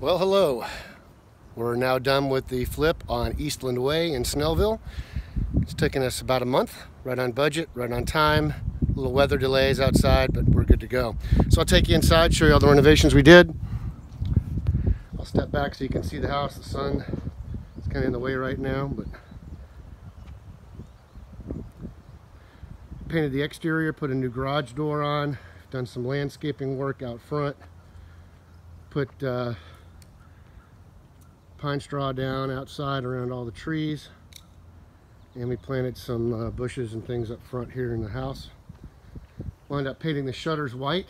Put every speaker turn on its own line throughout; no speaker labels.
Well, hello. We're now done with the flip on Eastland Way in Snellville. It's taken us about a month, right on budget, right on time. A little weather delays outside, but we're good to go. So I'll take you inside, show you all the renovations we did. I'll step back so you can see the house. The sun is kind of in the way right now, but painted the exterior, put a new garage door on, done some landscaping work out front, put uh, pine straw down outside around all the trees. And we planted some uh, bushes and things up front here in the house. Wound up painting the shutters white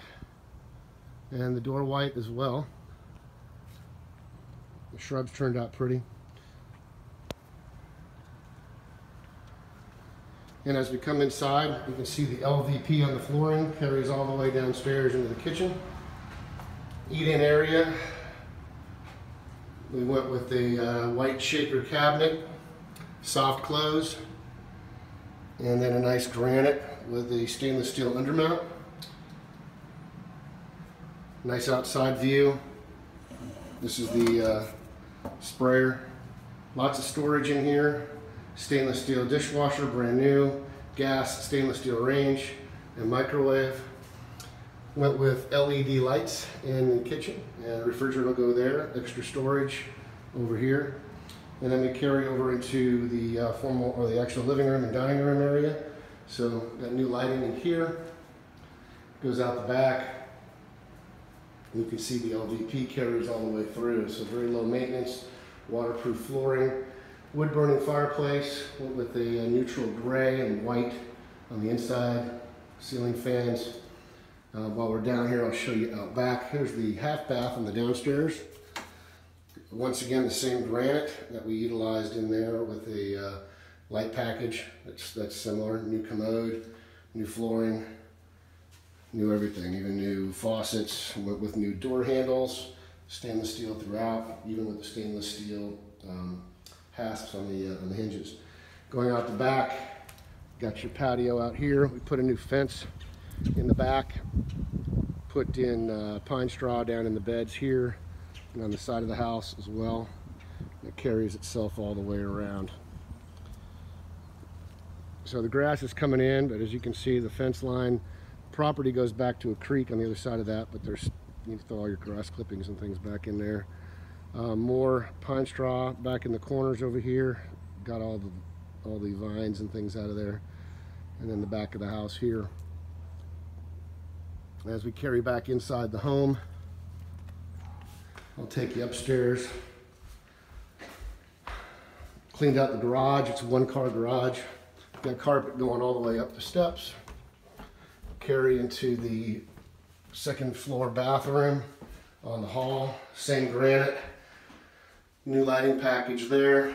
and the door white as well. The shrubs turned out pretty. And as we come inside, you can see the LVP on the flooring carries all the way downstairs into the kitchen. Eat-in area, we went with the uh, white shaker cabinet, soft close, and then a nice granite with the stainless steel undermount. Nice outside view. This is the uh, sprayer. Lots of storage in here. Stainless steel dishwasher, brand new. Gas, stainless steel range, and microwave. Went with LED lights in the kitchen and refrigerator will go there, extra storage over here. And then we carry over into the uh, formal or the actual living room and dining room area. So got new lighting in here. Goes out the back. You can see the LVP carries all the way through. So very low maintenance, waterproof flooring, wood burning fireplace with a, a neutral gray and white on the inside, ceiling fans, uh, while we're down here, I'll show you out back. Here's the half bath on the downstairs. Once again, the same granite that we utilized in there with the uh, light package. That's, that's similar. New commode, new flooring, new everything. Even new faucets with, with new door handles, stainless steel throughout, even with the stainless steel um, hasps on the, uh, on the hinges. Going out the back, got your patio out here. We put a new fence in the back. Put in uh, pine straw down in the beds here and on the side of the house as well. It carries itself all the way around. So the grass is coming in, but as you can see, the fence line property goes back to a creek on the other side of that, but there's you throw all your grass clippings and things back in there. Uh, more pine straw back in the corners over here. Got all the all the vines and things out of there. And then the back of the house here as we carry back inside the home. I'll take you upstairs. Cleaned out the garage. It's a one car garage. Got carpet going all the way up the steps. Carry into the second floor bathroom on the hall. Same granite. New lighting package there.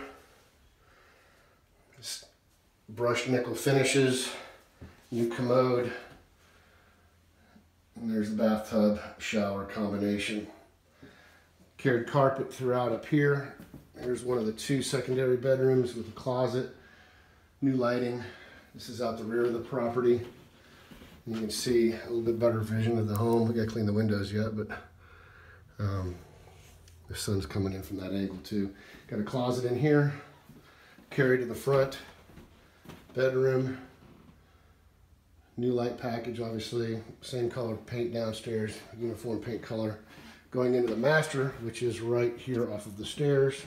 Brushed nickel finishes. New commode. There's the bathtub shower combination. Carried carpet throughout up here. Here's one of the two secondary bedrooms with a closet. New lighting. This is out the rear of the property. You can see a little bit better vision of the home. We gotta clean the windows yet, but um, the sun's coming in from that angle too. Got a closet in here. Carried to the front. Bedroom New light package, obviously. Same color paint downstairs, uniform paint color. Going into the master, which is right here off of the stairs.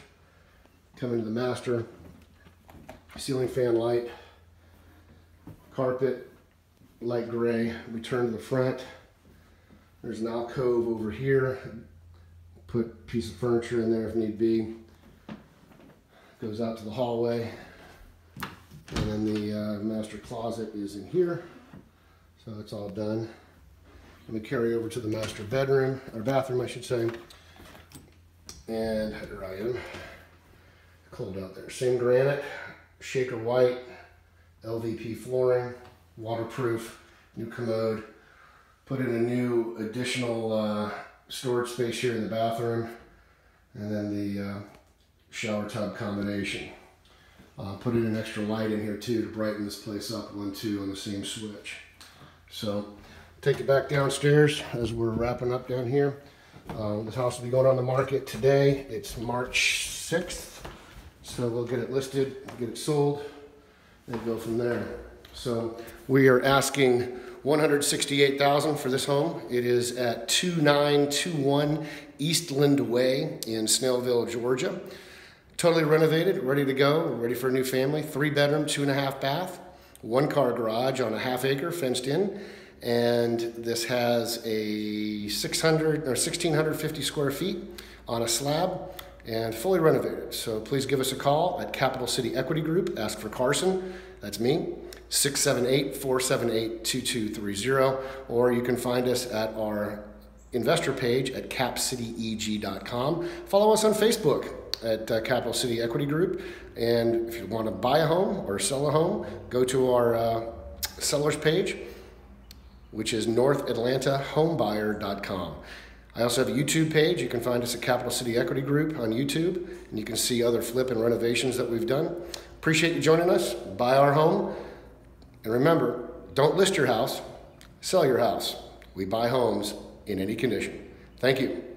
Coming to the master, ceiling fan light, carpet, light gray. We turn to the front. There's an alcove over here. Put a piece of furniture in there if need be. Goes out to the hallway. And then the uh, master closet is in here. So it's all done. Let me carry over to the master bedroom, or bathroom I should say. And here I am. Cold out there. Same granite, shaker white, LVP flooring, waterproof, new commode. Put in a new additional uh, storage space here in the bathroom. And then the uh, shower tub combination. Uh, put in an extra light in here too to brighten this place up, one, two on the same switch. So take it back downstairs as we're wrapping up down here. Um, this house will be going on the market today. It's March 6th. So we'll get it listed, get it sold, and go from there. So we are asking 168,000 for this home. It is at 2921 Eastland Way in Snellville, Georgia. Totally renovated, ready to go, ready for a new family. Three bedroom, two and a half bath, one car garage on a half acre fenced in. And this has a 600 or 1650 square feet on a slab and fully renovated. So please give us a call at Capital City Equity Group. Ask for Carson. That's me. 678 478 2230. Or you can find us at our investor page at capcityeg.com. Follow us on Facebook at uh, Capital City Equity Group. And if you want to buy a home or sell a home, go to our uh, sellers page, which is northatlantahomebuyer.com. I also have a YouTube page. You can find us at Capital City Equity Group on YouTube, and you can see other flip and renovations that we've done. Appreciate you joining us. Buy our home. And remember, don't list your house, sell your house. We buy homes in any condition. Thank you.